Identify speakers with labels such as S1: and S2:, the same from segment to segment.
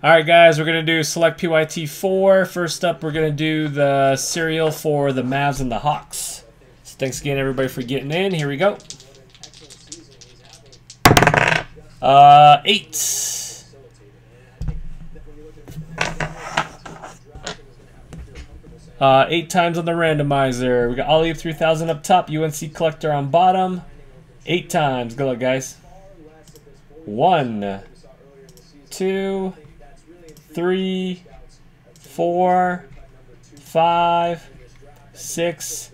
S1: All right, guys, we're going to do select PYT4. First up, we're going to do the serial for the Mavs and the Hawks. So thanks again, everybody, for getting in. Here we go. Uh, eight. Uh, eight times on the randomizer. We got Ollie 3000 up top, UNC Collector on bottom. Eight times. Good luck, guys. One, two, three, four, five, six,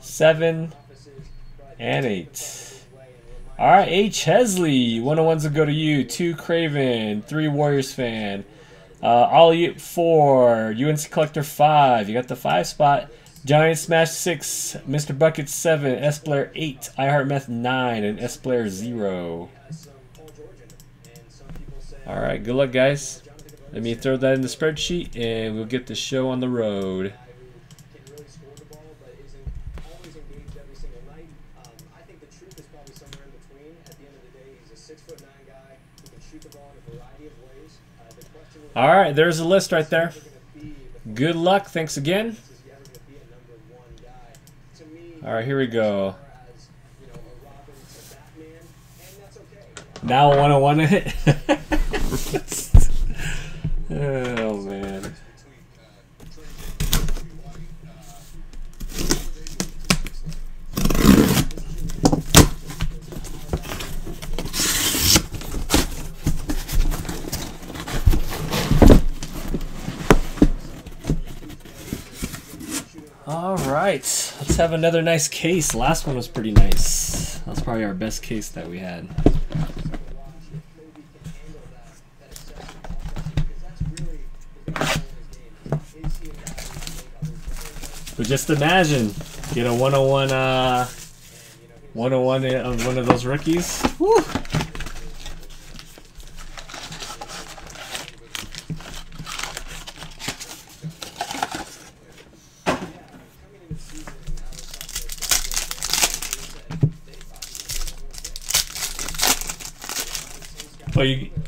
S1: seven, and eight. All right, H. Hesley, one of ones will go to you. Two Craven, three Warriors fan. Uh, Ollie four, UNC Collector five. You got the five spot. Giant Smash six, Mr. Bucket seven, S Blair eight, iHeart Meth nine, and S Blair zero. All right, good luck, guys. Let me throw that in the spreadsheet, and we'll get the show on the road. All right, there's a list right there. Good luck. Thanks again. All right, here we go. Now 101 it. oh man. All right, let's have another nice case. Last one was pretty nice. That's probably our best case that we had. But just imagine, get a 101, uh, 101 of one of those rookies. Woo! Well, you,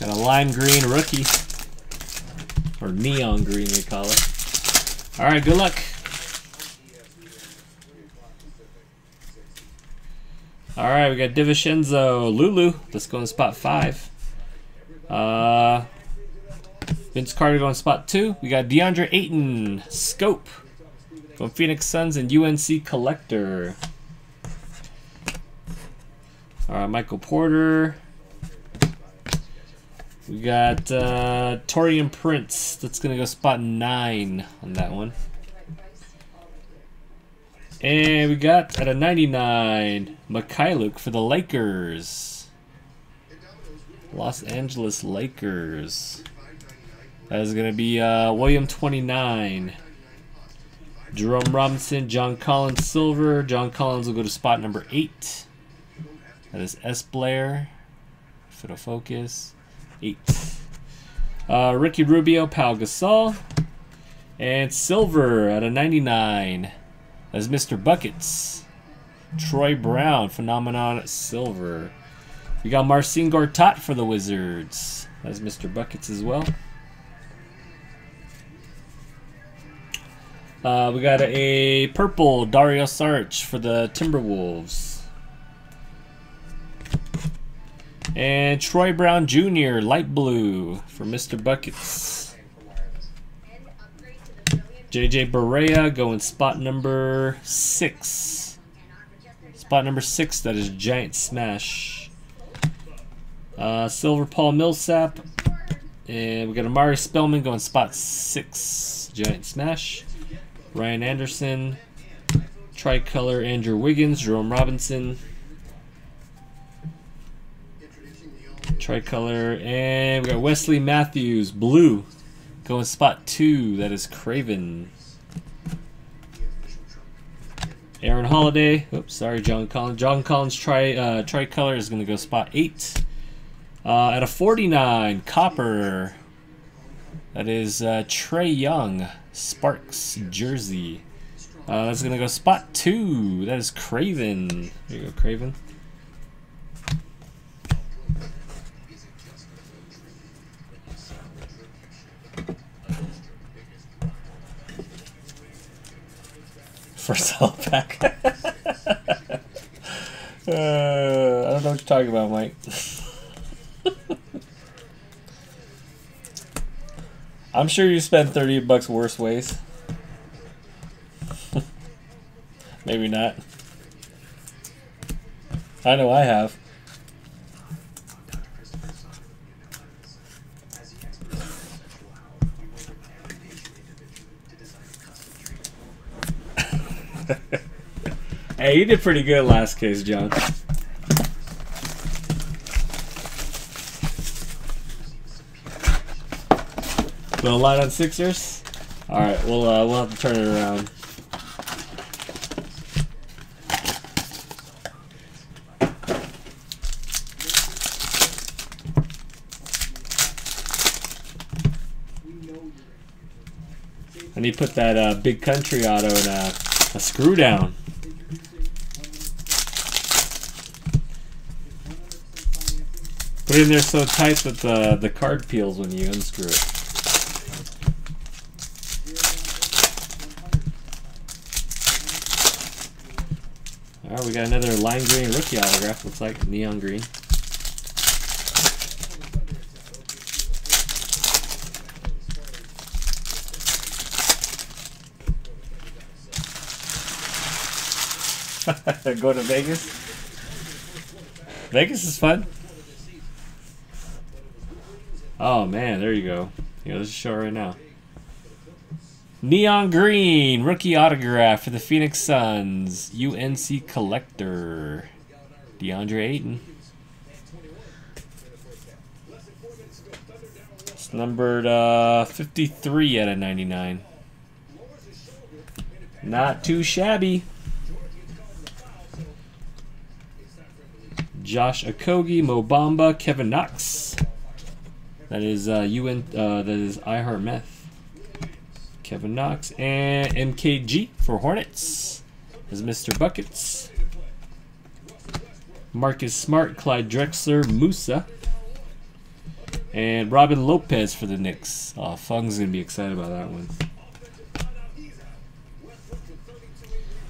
S1: Got a lime green rookie. Or neon green, they call it. Alright, good luck. Alright, we got DiVincenzo, Lulu. Let's go in spot five. Uh, Vince Carter going spot two. We got DeAndre Ayton, Scope. From Phoenix Suns and UNC Collector. Alright, Michael Porter. We got uh, Taurean Prince. That's going to go spot 9 on that one. And we got at a 99, Mykhailiuk for the Lakers. Los Angeles Lakers. That is going to be uh, William 29. Jerome Robinson, John Collins Silver. John Collins will go to spot number 8. That is S. Blair. Photo focus. 8. Uh, Ricky Rubio, Pau Gasol. And Silver at a 99. That's Mr. Buckets. Troy Brown, Phenomenon Silver. We got Marcin Gortat for the Wizards. That's Mr. Buckets as well. Uh, we got a purple Dario Saric for the Timberwolves. And Troy Brown Jr., light blue for Mr. Buckets. JJ Barea going spot number six. Spot number six, that is Giant Smash. Uh, Silver Paul Millsap. And we got Omari Spellman going spot six, Giant Smash. Ryan Anderson. Tricolor Andrew Wiggins, Jerome Robinson. Tricolor. And we got Wesley Matthews, blue. Going spot two. That is Craven. Aaron Holiday. Oops, sorry, John Collins. John Collins tri uh, tricolor is going to go spot eight. Uh, at a 49, copper. That is uh, Trae Young, Sparks jersey. Uh, that's going to go spot two. That is Craven. There you go, Craven. First sell pack. uh, I don't know what you're talking about, Mike. I'm sure you spend 30 bucks worse ways. Maybe not. I know I have. Hey, you did pretty good last case, John. Little light on Sixers. All right, we'll uh, we'll have to turn it around. And he put that uh, big country auto in a, a screw down. Put it in there so tight that the, the card peels when you unscrew it. Alright, we got another lime green rookie autograph. Looks like neon green. Go to Vegas. Vegas is fun. Oh man, there you go. Yeah, let's show right now. Neon Green, rookie autograph for the Phoenix Suns. UNC Collector. DeAndre Ayton. It's numbered uh, 53 out of 99. Not too shabby. Josh Okogie, Mo Bamba, Kevin Knox. That is uh, UN. Uh, that is iHeart. Kevin Knox and MKG for Hornets is Mr. Buckets. Marcus Smart, Clyde Drexler, Musa, and Robin Lopez for the Knicks. Oh, Fung's gonna be excited about that one.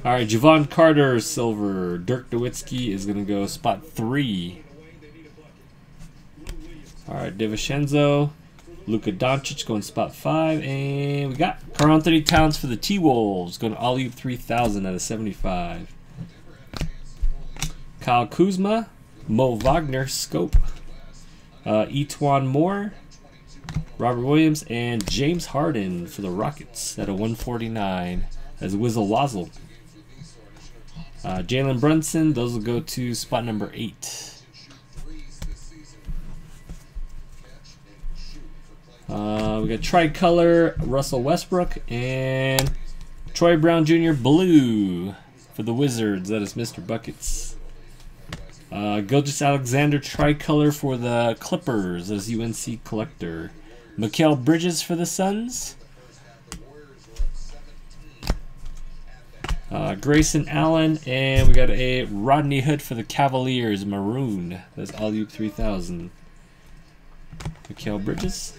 S1: All right, Jevon Carter, silver. Dirk Nowitzki is going to go spot three. All right, DiVincenzo. Luka Doncic going spot five. And we got Karl-Anthony Towns for the T-Wolves. Going to Alley 3000 out of 75. Kyle Kuzma. Mo Wagner, scope. Uh, E'Twaun Moore. Robert Williams. And James Harden for the Rockets at a 149 as Wizzle Wazzle. Uh, Jalen Brunson, those will go to spot number eight. We got tricolor Russell Westbrook and Troy Brown Jr. blue for the Wizards. That is Mr. Buckets. Uh, Gilgeous-Alexander tricolor for the Clippers. That is UNC Collector. Mikal Bridges for the Suns. Uh, Grayson Allen, and we got a Rodney Hood for the Cavaliers, maroon. That's Alley 3000. Mikal Bridges.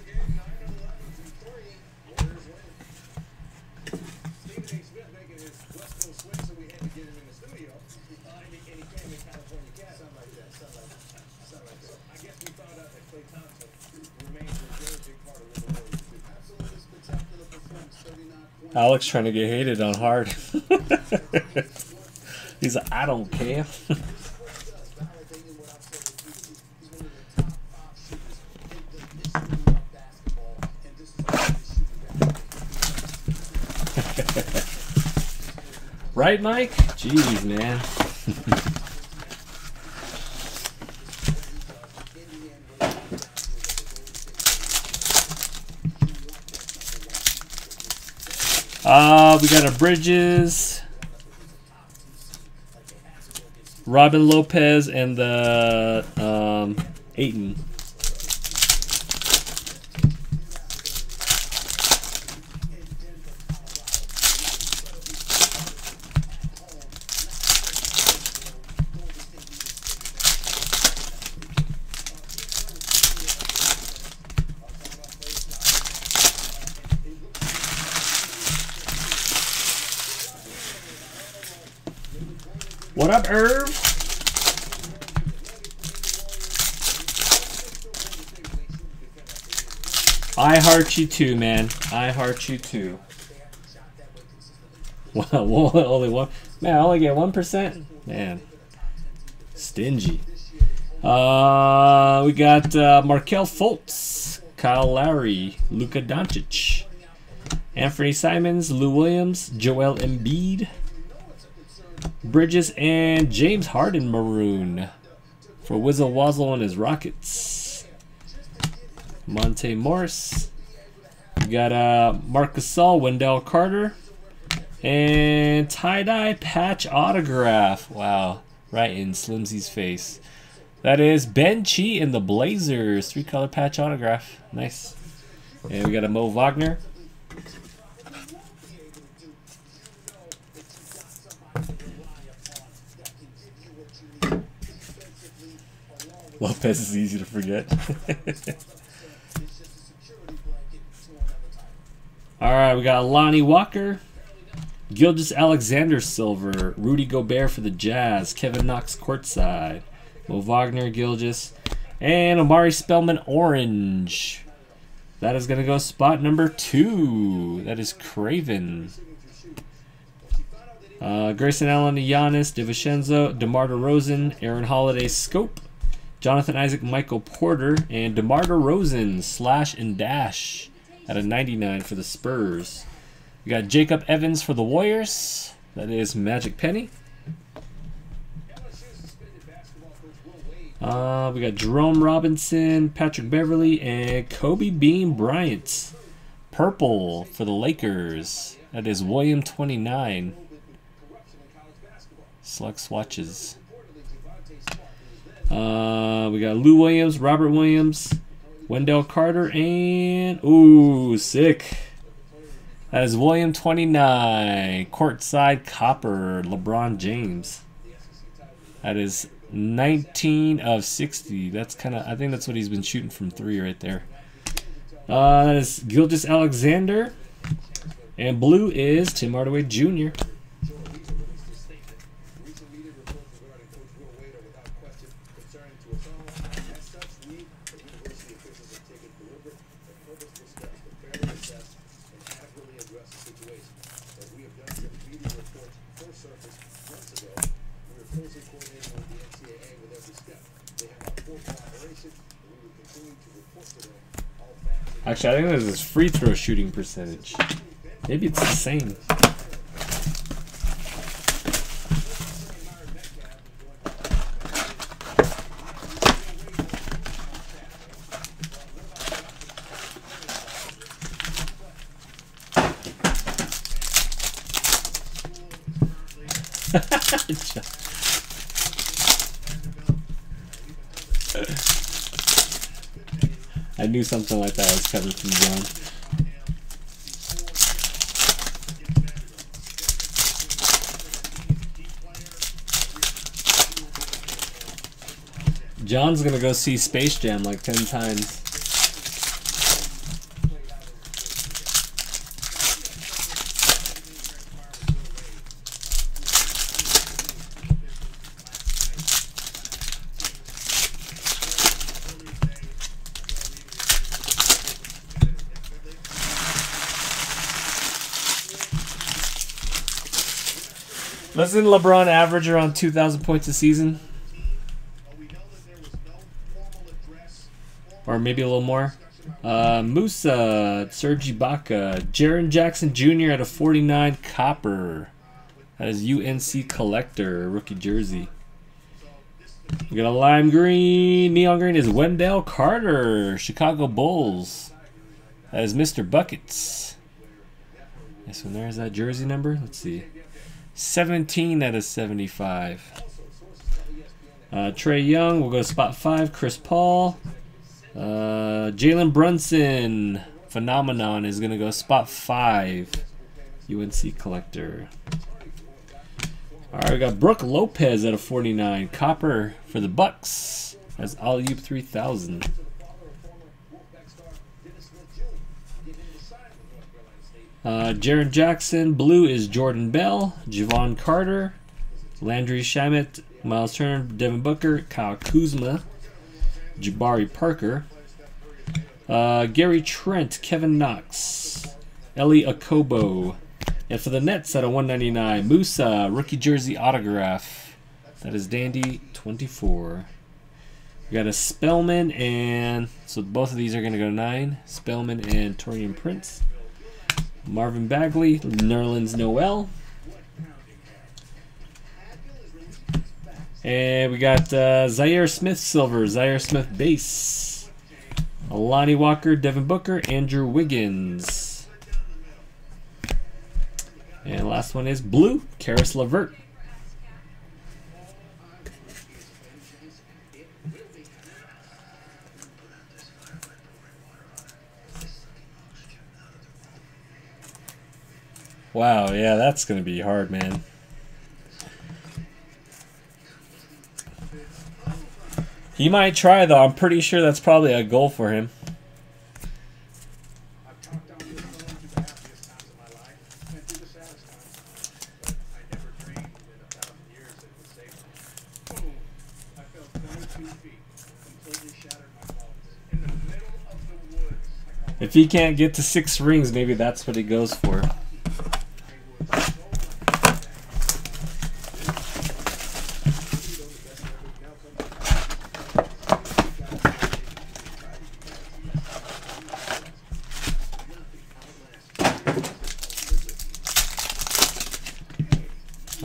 S1: Alex trying to get hated on hard. He's like, I don't care. right, Mike? Jeez, man. Uh, we got our Bridges, Robin Lopez, and the um, Ayton. What up, Irv? I heart you too, man. I heart you too. Wow, only one. Man, I only get one percent. Man, stingy. Uh, we got uh, Markelle Fultz, Kyle Lowry, Luka Doncic, Anthony Simons, Lou Williams, Joel Embiid, Bridges, and James Harden maroon for Wizzle Wazzle and his Rockets. Monte Morris. We got uh, Marc Gasol, Wendell Carter, and tie-dye patch autograph. Wow, right in Slimsy's face. That is Ben Chi in the Blazers. Three-color patch autograph. Nice. And we got a Mo Wagner. Lopez is easy to forget. All right, we got Lonnie Walker, Gilgeous-Alexander Silver, Rudy Gobert for the Jazz, Kevin Knox courtside, Mo Wagner, Gilgeous, and Omari Spellman Orange. That is going to go spot number two. That is Craven. Uh, Grayson Allen, Giannis, DiVincenzo, DeMar DeRozan, Aaron Holiday, Scope, Jonathan Isaac, Michael Porter, and DeMar DeRozan, Slash and Dash at a 99 for the Spurs. We got Jacob Evans for the Warriors. That is Magic Penny. Uh, we got Jerome Robinson, Patrick Beverley, and Kobe Bean Bryant. Purple for the Lakers. That is William 29. Select swatches. Uh, we got Lou Williams, Robert Williams, Wendell Carter, and ooh, sick. That is William 29, courtside copper, LeBron James. That is 19 of 60. That's kind of, I think that's what he's been shooting from three right there. Uh, that is Gilgeous-Alexander. And blue is Tim Hardaway Jr. Actually, I think this is free throw shooting percentage. Maybe it's the same. I knew something coming from John. John's gonna go see Space Jam like 10 times. Doesn't LeBron average around 2,000 points a season? Or maybe a little more. Uh, Musa, Serge Ibaka, Jaren Jackson Jr. at a 49 copper. That is UNC Collector, rookie jersey. We got a lime green. Neon green is Wendell Carter, Chicago Bulls. That is Mr. Buckets. This one there is that jersey number. Let's see. 17 out of 75. Uh, Trae Young, we'll go to spot five. Chris Paul. Uh, Jalen Brunson, Phenomenon, is going to go spot five. UNC Collector. All right, we got Brook Lopez at a 49. Copper for the Bucks. That's Alley-oop 3000. Uh, Jaren Jackson. Blue is Jordan Bell. Jevon Carter. Landry Shamet. Miles Turner. Devin Booker. Kyle Kuzma. Jabari Parker. Uh, Gary Trent. Kevin Knox. Elie Okobo. And for the Nets at a 199, Musa, rookie jersey autograph. That is Dandy 24. We got a Spellman and so both of these are going to go to nine. Spellman and Taurean Prince. Marvin Bagley, Nerlens Noel. And we got uh, Zhaire Smith Silver, Zhaire Smith Base. Lonnie Walker, Devin Booker, Andrew Wiggins. And last one is blue, Caris LeVert. Wow, yeah, that's going to be hard, man. He might try, though. I'm pretty sure that's probably a goal for him. If he can't get to six rings, maybe that's what he goes for.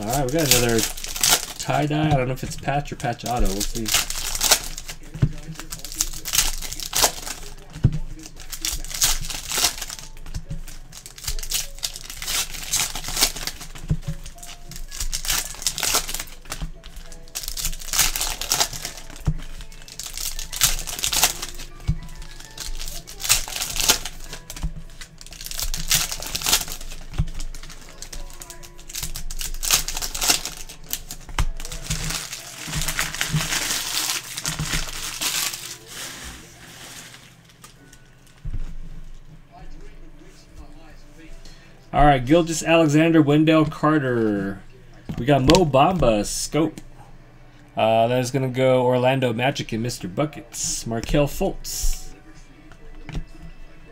S1: Alright, we got another tie-dye. I don't know if it's patch or patch auto. We'll see. All right, Gilgeous Alexander, Wendell Carter. We got Mo Bamba, Scope. Uh, that is going to go Orlando Magic and Mr. Buckets. Markelle Fultz.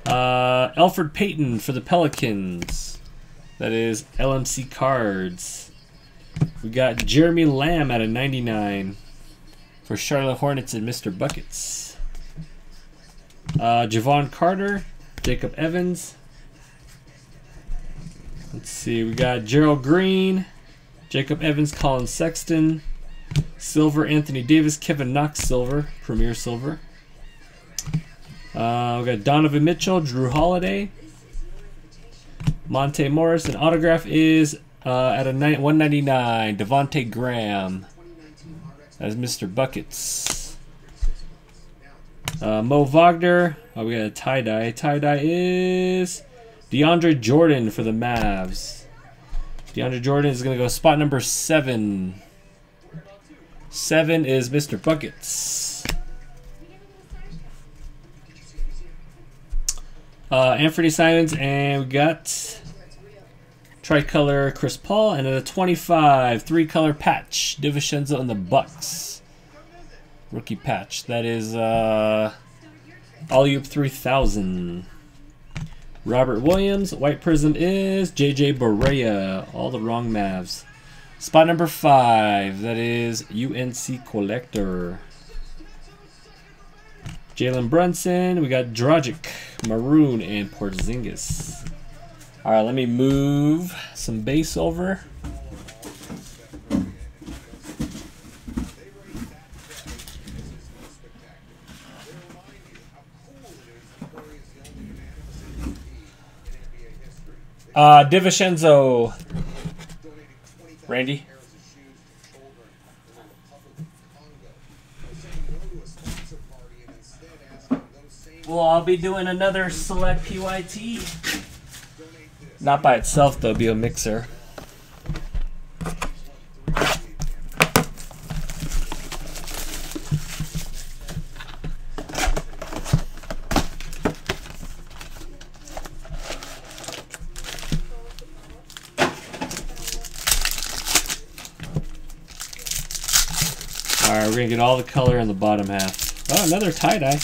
S1: Uh, Elfrid Payton for the Pelicans. That is LMC Cards. We got Jeremy Lamb at a 99 for Charlotte Hornets and Mr. Buckets. Uh, Jevon Carter, Jacob Evans, Let's see, we got Gerald Green, Jacob Evans, Collin Sexton, Silver, Anthony Davis, Kevin Knox, Silver, Premier Silver. Uh, we got Donovan Mitchell, Jrue Holiday, Monte Morris, and autograph is uh, at a 199. Devonte Graham as Mr. Buckets. Uh, Mo Wagner. Oh, we got a tie dye. Tie dye is DeAndre Jordan for the Mavs. DeAndre Jordan is going to go spot number seven. Seven is Mr. Buckets. Uh, Anthony Simons, and we got tricolor Chris Paul, and then a 25 three color patch DiVincenzo and the Bucks rookie patch. That is uh, Alley-oop 3000. Robert Williams. White Prism is JJ Barea. All the wrong Mavs. Spot number five. That is UNC Collector. Jalen Brunson. We got Dragic, Maroon, and Porzingis. All right, let me move some base over. Uh, DiVincenzo. Randy? Well, I'll be doing another select PYT. Not by itself, though, be a mixer. Alright, we're gonna get all the color in the bottom half. Oh, another tie-dye.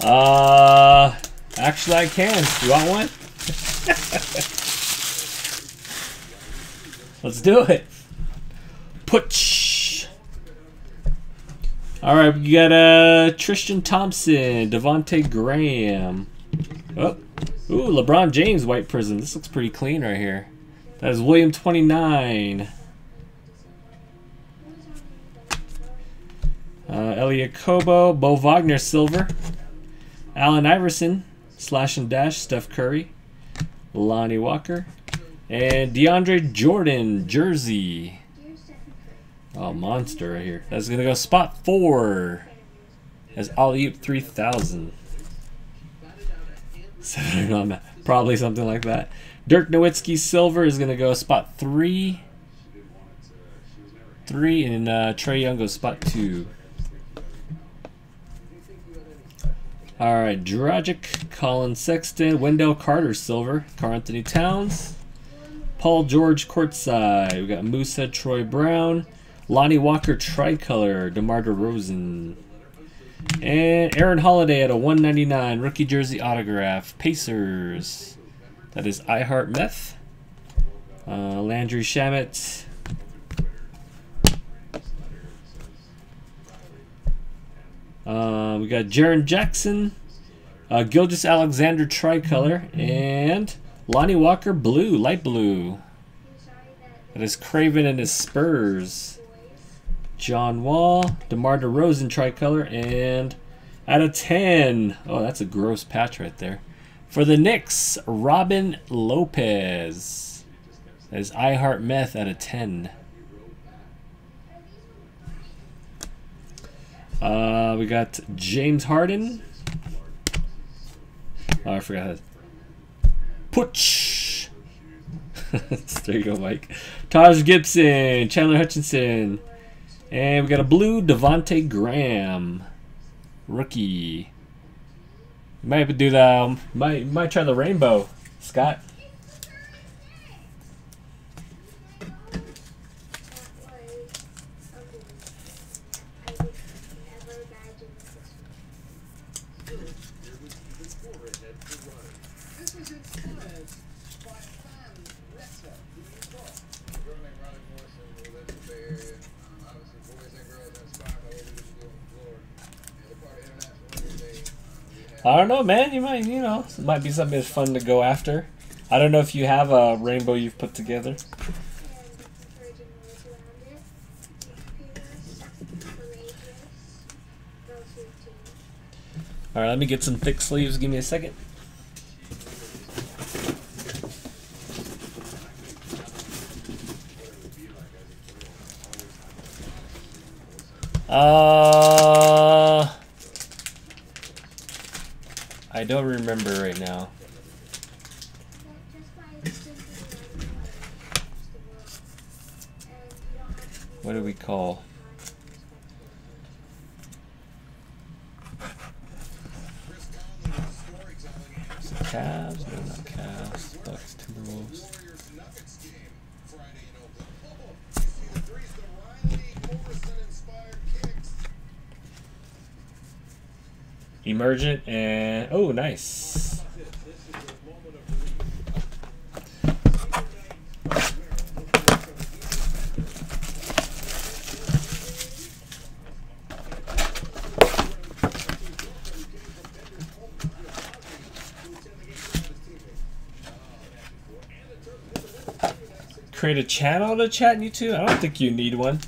S1: Uh, actually, I can. You want one? Let's do it. Putch. All right, we got uh Tristan Thompson, Devonte Graham. Oh, ooh, LeBron James white prism. This looks pretty clean right here. That is William 29. Uh, Elie Okobo, Bo Wagner silver. Allen Iverson, slash and dash, Steph Curry, Lonnie Walker, and DeAndre Jordan, jersey. Oh, monster right here. That's to go spot four. As Alley 3000. Probably something like that. Dirk Nowitzki silver is to go spot three. Three, and uh, Trae Young goes spot two. All right, Dragic, Collin Sexton, Wendell Carter, silver, Karl-Anthony Towns, Paul George, courtside. We got Musa, Troy Brown, Lonnie Walker, tricolor, DeMar DeRozan, and Aaron Holiday at a 199 rookie jersey autograph, Pacers. That is I Heart Meth, uh, Landry Shamet. Uh, we got Jaren Jackson, uh, Gilgeous Alexander tricolor, and Lonnie Walker blue, light blue. That is Craven and his Spurs. John Wall, DeMar DeRozan tricolor, and out of 10. Oh, that's a gross patch right there. For the Knicks, Robin Lopez. That is I Heart Meth out of 10. Uh, we got James Harden. Oh, I forgot. Putsch. there you go, Mike. Taj Gibson, Chandler Hutchinson, and we got a blue Devonte Graham, rookie. Might do the um, might might try the rainbow, Scott. I don't know, man. You might, you know, it might be something that's fun to go after. I don't know if you have a rainbow you've put together. All right, let me get some thick sleeves. Give me a second. Uh, I don't remember right now. What do we call? Emergent and oh nice. Create a channel to chat in YouTube? I don't think you need one,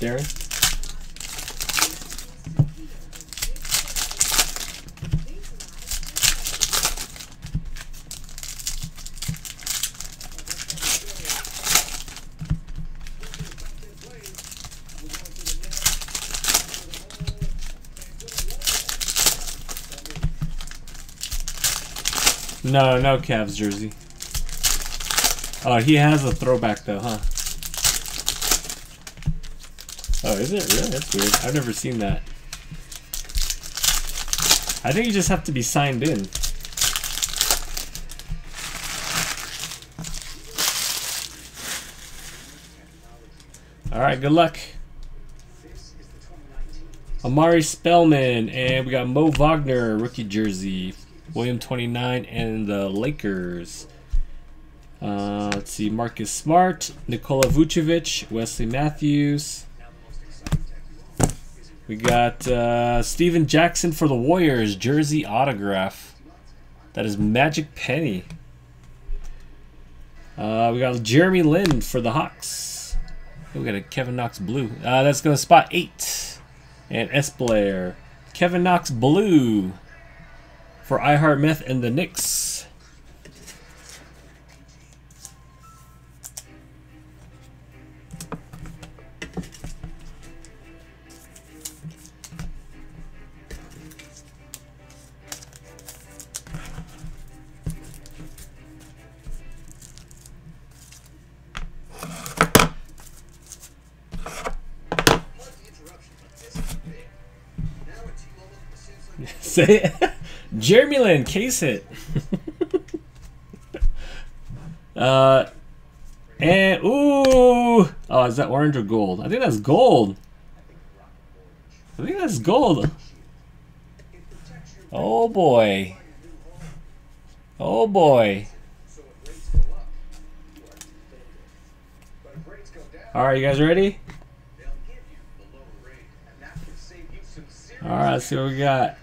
S1: Darren. No, no Cavs jersey. Oh, he has a throwback though, huh? Oh, is it really? That's weird. I've never seen that. I think you just have to be signed in. Alright, good luck. Omari Spellman, and we got Mo Wagner, rookie jersey. William 29, and the Lakers. Uh, let's see, Marcus Smart, Nikola Vucevic, Wesley Matthews. We got uh, Stephen Jackson for the Warriors, jersey autograph. That is Magic Penny. Uh, we got Jeremy Lin for the Hawks. We got a Kevin Knox blue. Uh, that's going to spot eight. And S. Blair. Kevin Knox blue for iHeart Myth and the Knicks. Say it. Jeremy Lin, case hit. uh, and ooh, oh, is that orange or gold? I think that's gold. I think that's gold. Oh boy. Oh boy. All right, you guys ready? All right, let's see what we got.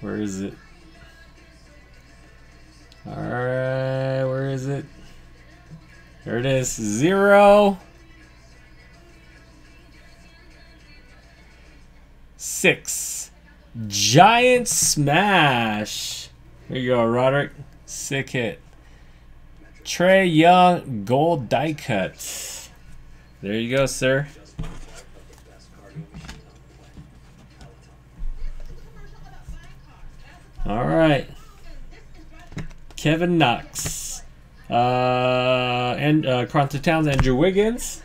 S1: Where is it? Alright, where is it? There it is. Zero. Six. Giant smash. There you go, Roderick. Sick hit. Trae Young gold die cut. There you go, sir. All right. Kevin Knox. Uh, and uh, Carlton Towns, Andrew Wiggins.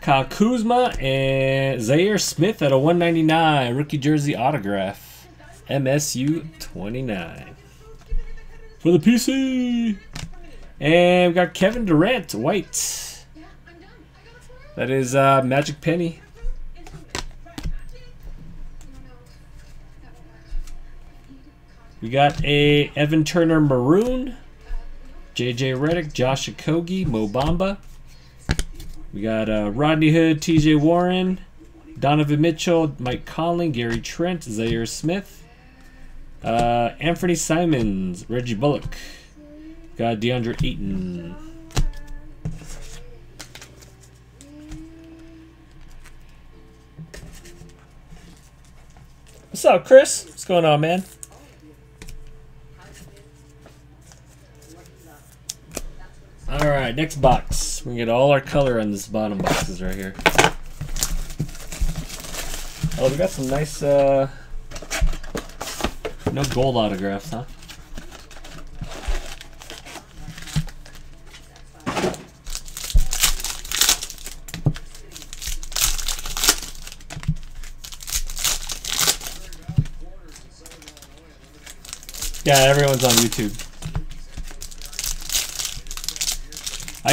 S1: Kyle Kuzma and Zhaire Smith at a 199 rookie jersey autograph. MSU 29. For the PC. And we got Kevin Durant, white. That is uh, Magic Penny. We got a Evan Turner Maroon, JJ Redick, Josh Okogie, Mo Bamba. We got uh, Rodney Hood, TJ Warren, Donovan Mitchell, Mike Conley, Gary Trent, Zhaire Smith, uh, Anthony Simons, Reggie Bullock. Got DeAndre Ayton. What's up, Chris? What's going on, man? Alright, next box. We get all our color on this bottom boxes right here. Oh, we got some nice, uh, no gold autographs, huh? Yeah, everyone's on YouTube.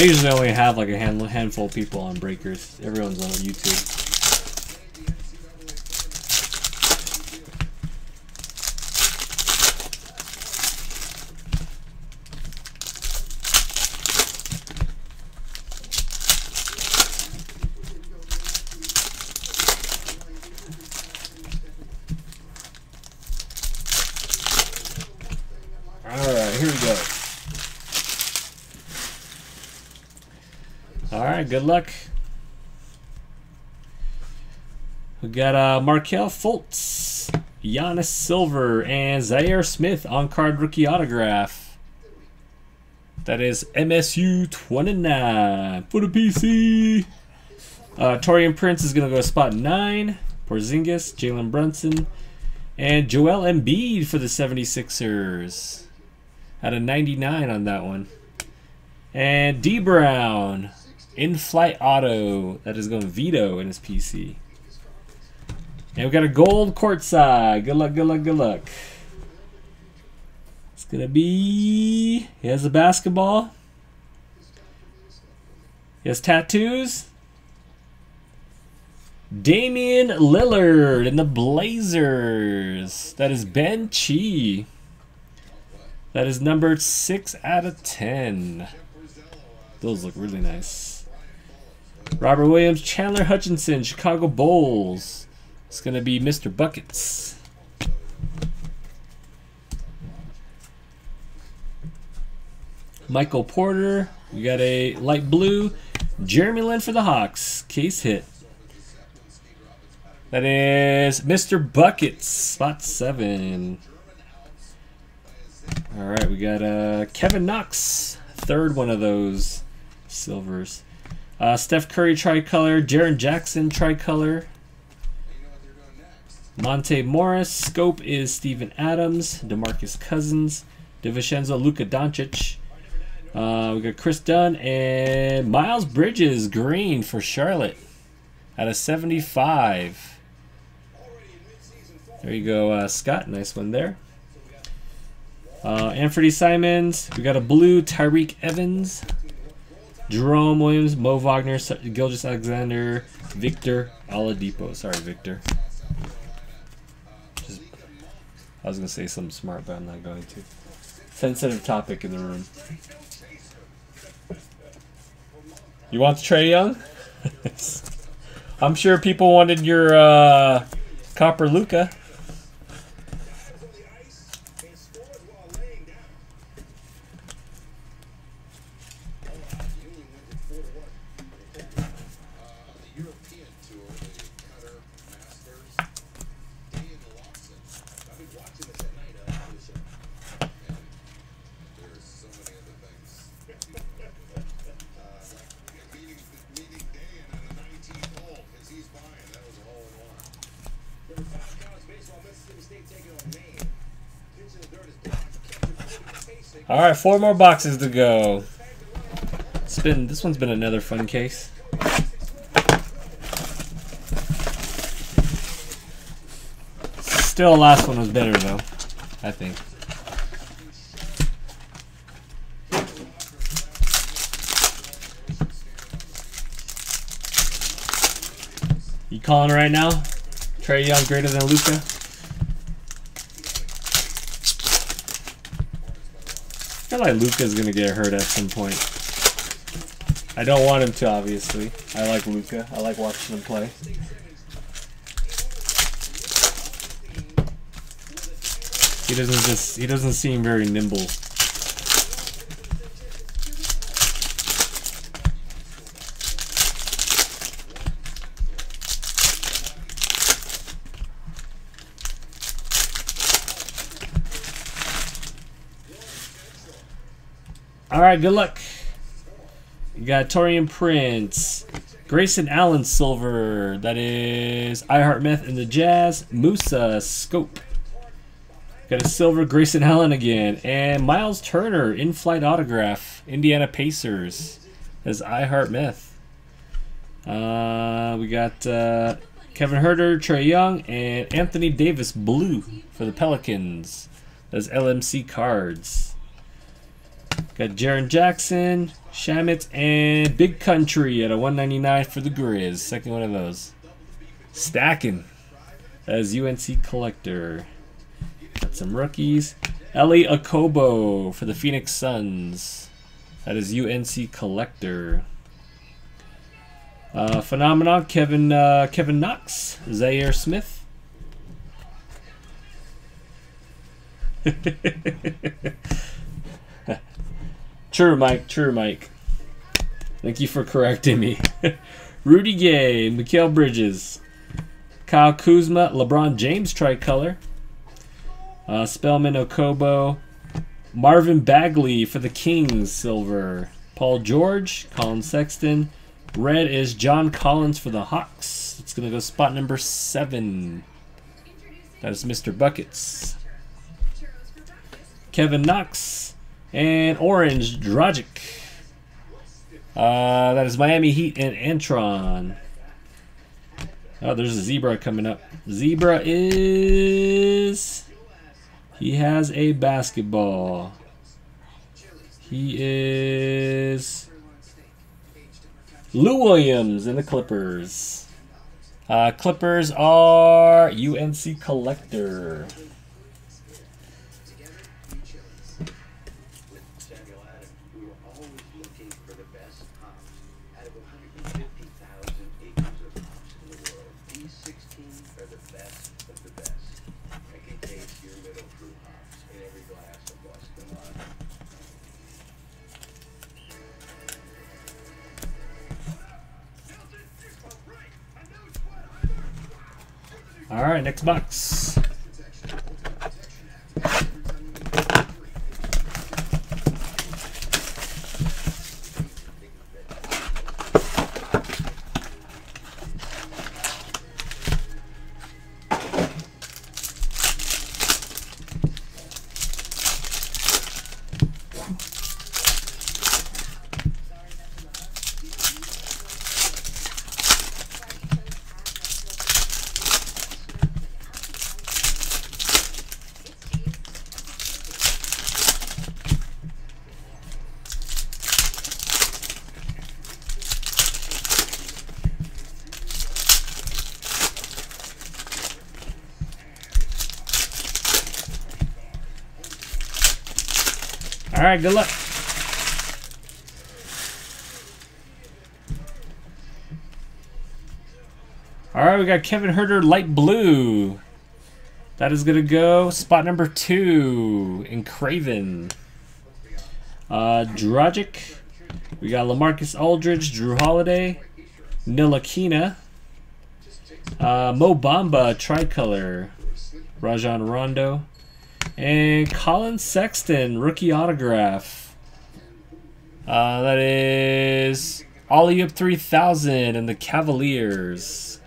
S1: Usually only have like a hand, handful of people on Breakers. Everyone's on YouTube. All right, good luck. We got uh, Markelle Fultz, Giannis Silver, and Zhaire Smith on card rookie autograph. That is MSU 29 for the PC. Uh, Taurean Prince is going to go spot 9. Porzingis, Jalen Brunson, and Joel Embiid for the 76ers. Had a 99 on that one. And D Brown, in flight auto. That is going to veto in his PC. And we got a gold courtside. Good luck, good luck, good luck. It's going to be. He has a basketball. He has tattoos. Damian Lillard in the Blazers. That is Ben Chi. That is numbered 6 out of 10. Those look really nice. Robert Williams, Chandler Hutchinson, Chicago Bulls. It's going to be Mr. Buckets. Michael Porter. We got a light blue. Jeremy Lin for the Hawks. Case hit. That is Mr. Buckets, spot seven. All right, we got uh, Kevin Knox, third one of those silvers. Uh, Steph Curry tricolor, Jaren Jackson tricolor. Monte Morris, scope is Steven Adams, DeMarcus Cousins, DiVincenzo, Luka Doncic. Uh, we got Chris Dunn and Miles Bridges, green for Charlotte at a 75. There you go, uh, Scott. Nice one there. Uh, Anfernee Simons. We got a blue Tyreke Evans. Jerome Williams, Mo Wagner, Gilgeous Alexander, Victor Oladipo. Sorry, Victor. Just, I was going to say something smart, but I'm not going to. Sensitive topic in the room. You want Trae Young? I'm sure people wanted your uh, Copper Luka. All right, four more boxes to go. It's been this one's been another fun case. Still, last one was better though. I think. You calling right now? Trae Young greater than Luka? Feel like Luka's gonna get hurt at some point. I don't want him to, obviously. I like Luca. I like watching him play. He doesn't just he doesn't seem very nimble. Good luck. You got Taurean Prince, Grayson Allen Silver. That is I Heart Meth in the Jazz. Musa Scope. Got a silver Grayson Allen again. And Miles Turner, in-flight autograph. Indiana Pacers. That's I Heart Meth. Uh, we got uh, Kevin Huerter, Trae Young, and Anthony Davis Blue for the Pelicans. That's LMC cards. Got Jaren Jackson, Shamet, and Big Country at a 199 for the Grizz. Second one of those. Stacking as UNC Collector. Got some rookies. Elie Okobo for the Phoenix Suns. That is UNC Collector. Uh, Phenomenon, Kevin uh, Kevin Knox, Zhaire Smith. True, Mike. True, Mike. Thank you for correcting me. Rudy Gay, Mikal Bridges, Kyle Kuzma, LeBron James tricolor, uh, Spellman Okobo, Marvin Bagley for the Kings silver, Paul George, Collin Sexton, red is John Collins for the Hawks. It's gonna go spot number seven. That is Mr. Buckets. Kevin Knox and orange Dragic. Uh, that is Miami Heat and Antron. Oh, there's a zebra coming up. Zebra is. He has a basketball. He is. Lou Williams in the Clippers. Uh, Clippers are UNC Collector. All right, next box. All right, good luck. All right, we got Kevin Huerter light blue. That is going to go spot number two in Craven. Uh, Dragic. We got Lamarcus Aldridge, Jrue Holiday, Ntilikina, uh, Mo Bamba tricolor, Rajon Rondo, and Collin Sexton rookie autograph. Uh, that is Ollie up 3000 and the Cavaliers.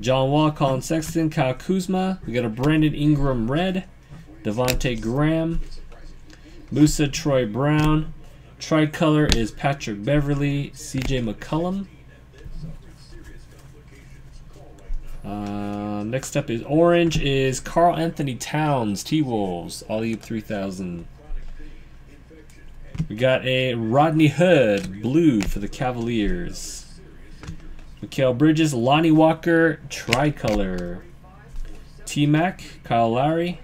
S1: John Wall, Collin Sexton, Kyle Kuzma. We got a Brandon Ingram red, Devonte Graham, Musa Troy Brown. Tricolor is Patrick Beverly, CJ McCollum. Uh, next up is orange is Karl Anthony Towns, T-Wolves, Ollie 3000. We got a Rodney Hood, blue for the Cavaliers. Mikal Bridges, Lonnie Walker, tricolor. T-Mac, Kyle Lowry,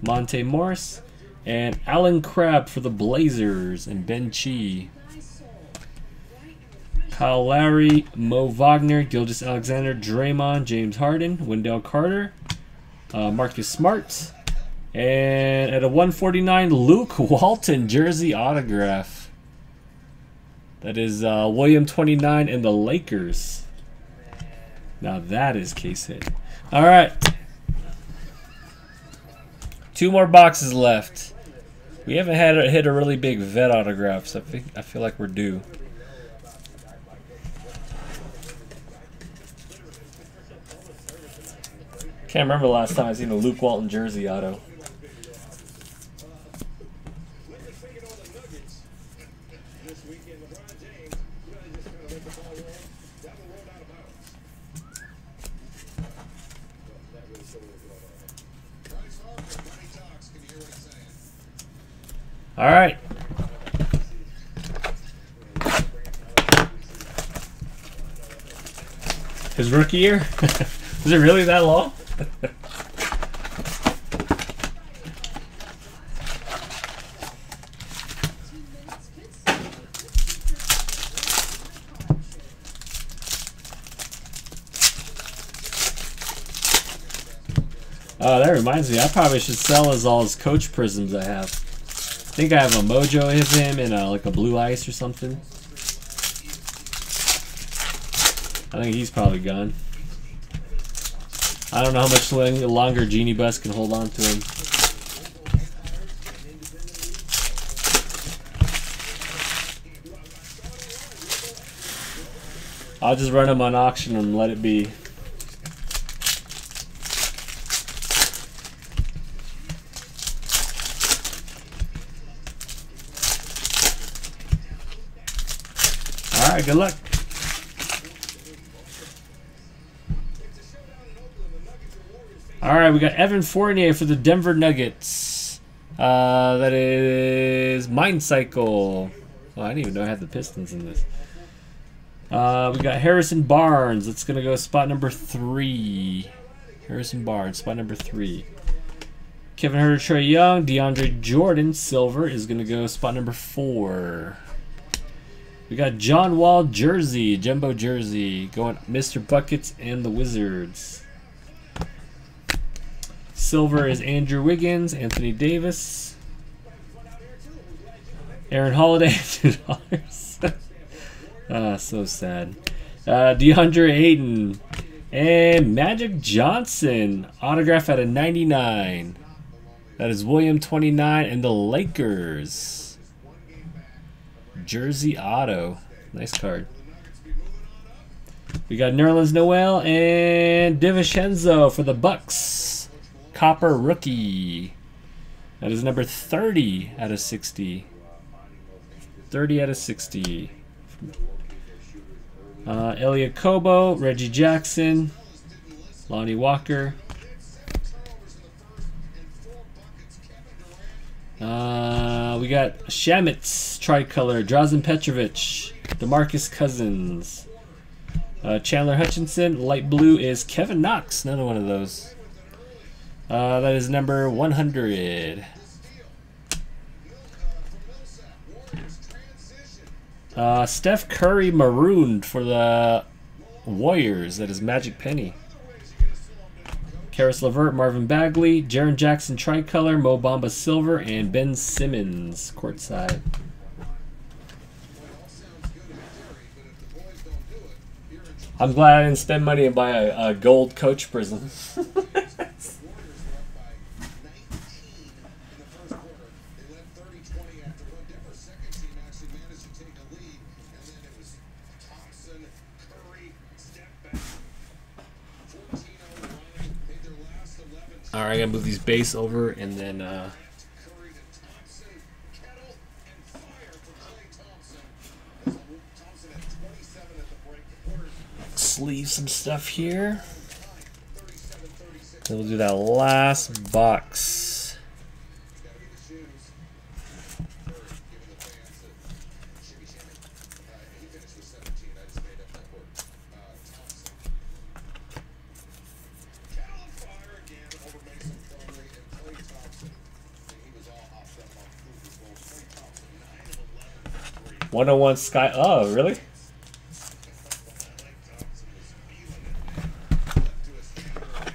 S1: Monte Morris, and Allen Crabbe for the Blazers, and Ben Chi. Kyle Lowry, Mo Wagner, Gilgeous Alexander, Draymond, James Harden, Wendell Carter, uh, Marcus Smart, and at a 149, Luke Walton jersey autograph. That is uh, William 29 and the Lakers. Now that is case hit. All right. Two more boxes left. We haven't had a, hit a really big vet autograph, so I, think, I feel like we're due. Can't remember the last time I seen a Luke Walton jersey auto. All right. His rookie year? Is it really that long? Oh, that reminds me. I probably should sell as all his coach prisms I have. I think I have a mojo of him and a, like a blue ice or something. I think he's probably gone. I don't know how much longer Jeanie Buss can hold on to him. I'll just run him on auction and let it be. Alright, good luck. Alright, we got Evan Fournier for the Denver Nuggets. Uh, that is Mind Cycle. Well, I didn't even know I had the Pistons in this. Uh, we got Harrison Barnes. That's going to go spot number three. Harrison Barnes, spot number three. Kevin Huerter, Trae Young, DeAndre Jordan, silver, is going to go spot number four. We got John Wall jersey, jumbo jersey, going Mr. Buckets and the Wizards. Silver is Andrew Wiggins, Anthony Davis, Aaron Holiday, two dollars. ah, so sad. Uh, DeAndre Ayton and Magic Johnson autograph at a 99. That is William 29 and the Lakers. Jersey Auto. Nice card. We got Nerlens Noel and DiVincenzo for the Bucks. Copper rookie. That is number 30 out of 60. 30 out of 60. Uh, Elie Okobo, Reggie Jackson, Lonnie Walker. Uh, we got Shamitz, tricolor, Drazen Petrovic, DeMarcus Cousins, uh, Chandler Hutchinson. Light blue is Kevin Knox, another one of those. Uh, that is number 100. Uh, Steph Curry marooned for the Warriors. That is Magic Penny. Caris LeVert, Marvin Bagley, Jaren Jackson tricolor, Mo Bamba silver, and Ben Simmons courtside. I'm glad I didn't spend money and buy a, a gold coach prism. Alright, I gotta move these base over and then uh, sleeve some stuff here. Then we'll do that last box. One on one sky. Oh, really?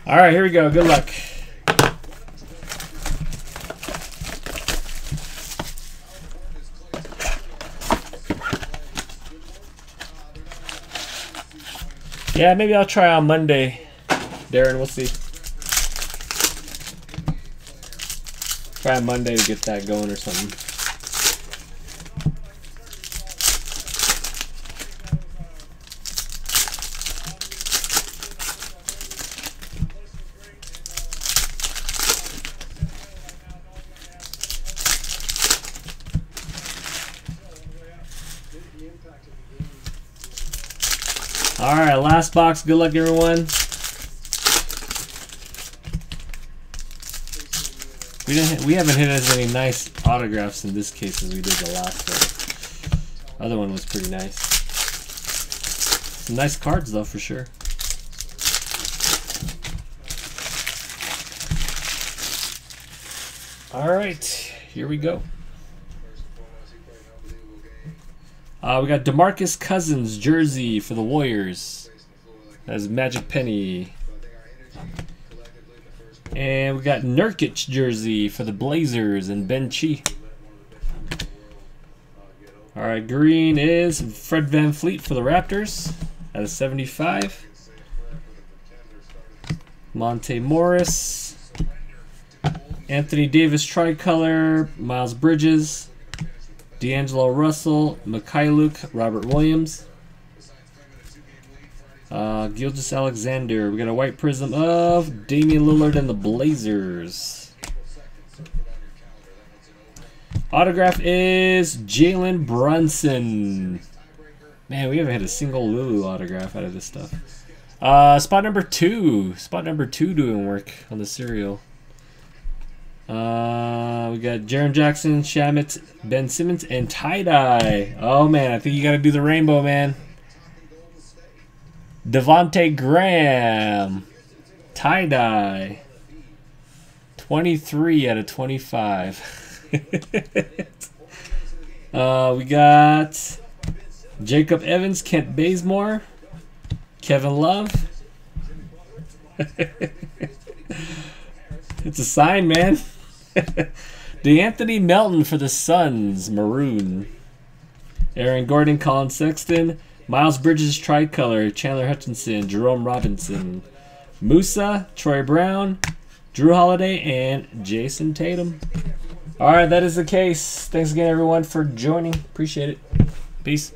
S1: All right, here we go. Good luck. Yeah, maybe I'll try on Monday, Darren. We'll see. Try on Monday to get that going or something. All right, box. Good luck, everyone. We didn't. We haven't hit as many nice autographs in this case as we did the last one. Other one was pretty nice. Some nice cards though, for sure. All right, here we go. Uh, we got DeMarcus Cousins jersey for the Warriors. That's Magic Penny. And we got Nurkic jersey for the Blazers and Ben Chi. All right, green is Fred VanVleet for the Raptors. out of 75. Monte Morris. Anthony Davis tricolor. Miles Bridges. D'Angelo Russell. Mykhailiuk. Robert Williams. Uh, Gilgeous Alexander. We got a white prism of Damian Lillard and the Blazers. Autograph is Jalen Brunson. Man, we haven't had a single Lulu autograph out of this stuff. Uh, spot number two. Spot number two doing work on the serial. Uh, we got Jaren Jackson, Shamet, Ben Simmons, and tie-dye. Oh, man, I think you got to do the rainbow, man. Devonte Graham. Tie-dye. 23 out of 25. uh, we got Jacob Evans, Kent Bazemore, Kevin Love. it's a sign, man. DeAnthony Melton for the Suns, maroon. Aaron Gordon, Collin Sexton, Miles Bridges tricolor, Chandler Hutchinson, Jerome Robinson, Musa, Troy Brown, Jrue Holiday, and Jayson Tatum. All right, that is the case. Thanks again, everyone, for joining. Appreciate it. Peace.